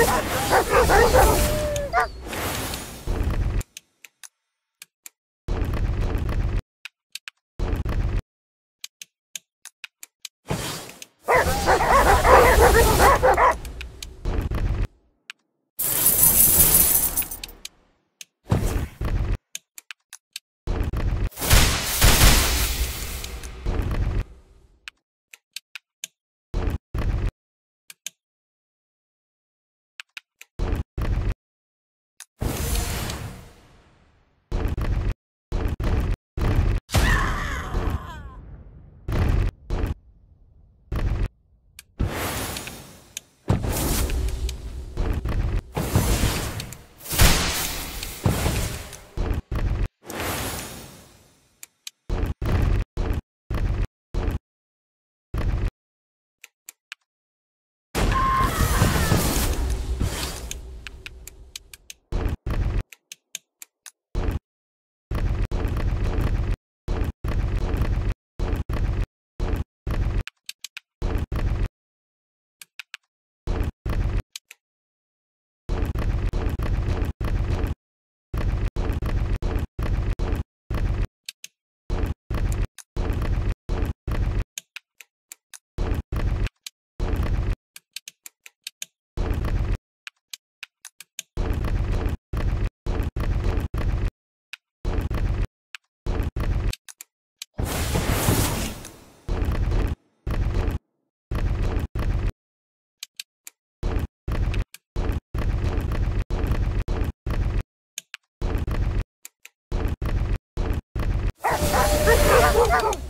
Ha ha ha ha ha! もう!